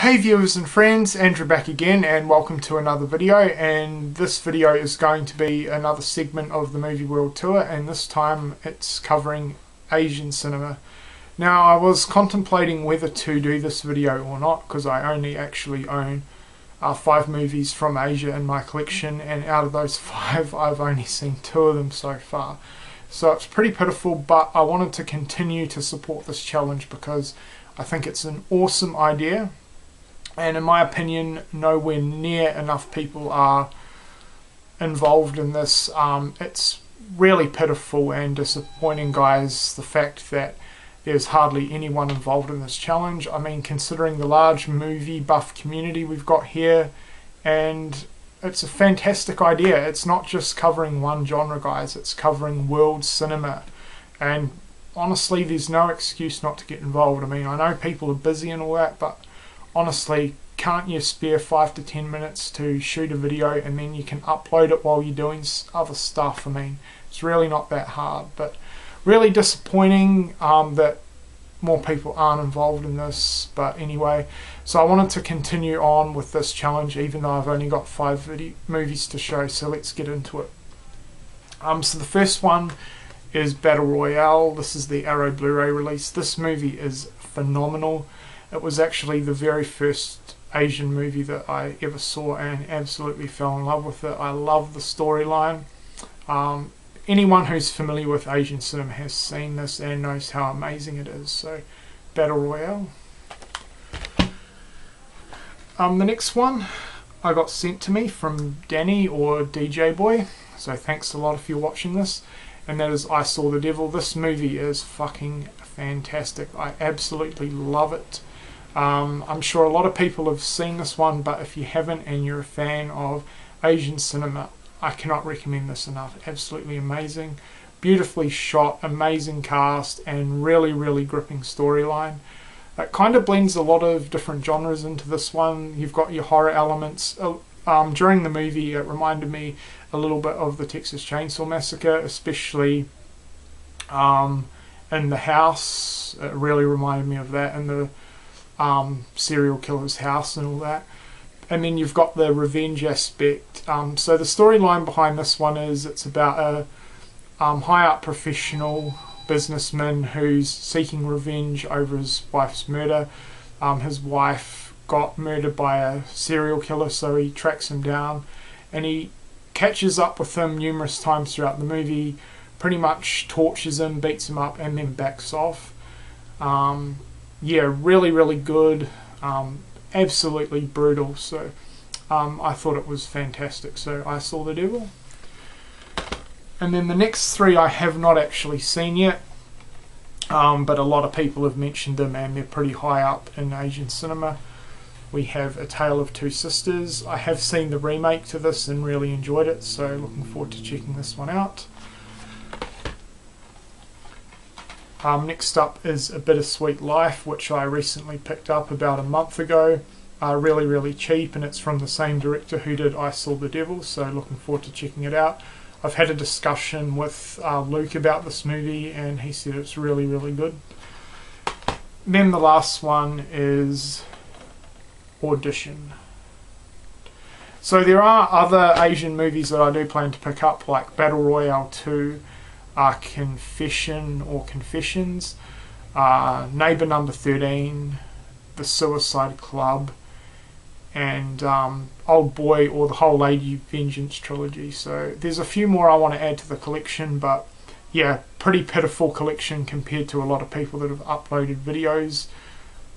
Hey viewers and friends, Andrew back again and welcome to another video and this video is going to be another segment of the Movie World Tour and this time it's covering Asian cinema. Now I was contemplating whether to do this video or not because I only actually own uh, five movies from Asia in my collection and out of those five I've only seen two of them so far. So it's pretty pitiful but I wanted to continue to support this challenge because I think it's an awesome idea and in my opinion, nowhere near enough people are involved in this. Um, it's really pitiful and disappointing, guys, the fact that there's hardly anyone involved in this challenge. I mean, considering the large movie buff community we've got here, and it's a fantastic idea. It's not just covering one genre, guys, it's covering world cinema. And honestly, there's no excuse not to get involved. I mean, I know people are busy and all that, but honestly, can't you spare five to ten minutes to shoot a video and then you can upload it while you're doing other stuff? I mean, it's really not that hard, but really disappointing um, that more people aren't involved in this. But anyway, so I wanted to continue on with this challenge, even though I've only got five video movies to show. So let's get into it. Um, so the first one is Battle Royale. This is the Arrow Blu-ray release. This movie is phenomenal. It was actually the very first Asian movie that I ever saw and absolutely fell in love with it. I love the storyline. Um, anyone who's familiar with Asian cinema has seen this and knows how amazing it is. So, Battle Royale. Um, the next one I got sent to me from Danny or DJ Boy. So thanks a lot if you're watching this. And that is I Saw the Devil. This movie is fucking fantastic. I absolutely love it. Um, I'm sure a lot of people have seen this one, but if you haven't and you're a fan of Asian cinema, I cannot recommend this enough. Absolutely amazing, beautifully shot, amazing cast, and really, really gripping storyline. It kind of blends a lot of different genres into this one. You've got your horror elements. Uh, um, during the movie, it reminded me a little bit of the Texas Chainsaw Massacre, especially um, in the house. It really reminded me of that, and the um, serial killer's house and all that. And then you've got the revenge aspect. Um, so the storyline behind this one is it's about a um, high up professional businessman who's seeking revenge over his wife's murder. Um, his wife got murdered by a serial killer, so he tracks him down and he catches up with him numerous times throughout the movie, pretty much tortures him, beats him up, and then backs off. Um, yeah, really, really good. Um, absolutely brutal. So um, I thought it was fantastic. So I saw The Devil. And then the next three I have not actually seen yet. Um, but a lot of people have mentioned them and they're pretty high up in Asian cinema. We have A Tale of Two Sisters. I have seen the remake to this and really enjoyed it, so looking forward to checking this one out. Um, next up is A Bittersweet Life, which I recently picked up about a month ago. Uh, really, really cheap, and it's from the same director who did I Saw the Devil, so looking forward to checking it out. I've had a discussion with uh, Luke about this movie, and he said it's really, really good. Then the last one is Audition. So there are other Asian movies that I do plan to pick up, like Battle Royale 2, uh, Confession or Confessions, uh, Neighbor Number 13, The Suicide Club, and um, Old Boy or the Whole Lady Vengeance trilogy. So there's a few more I want to add to the collection, but yeah, pretty pitiful collection compared to a lot of people that have uploaded videos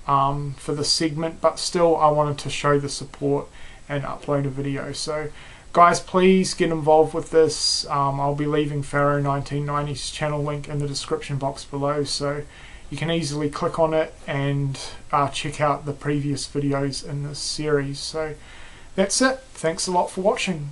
um, for the segment, but still I wanted to show the support and upload a video. So Guys, please get involved with this. Um, I'll be leaving Farrow 1990's channel link in the description box below, so you can easily click on it and uh, check out the previous videos in this series. So that's it. Thanks a lot for watching.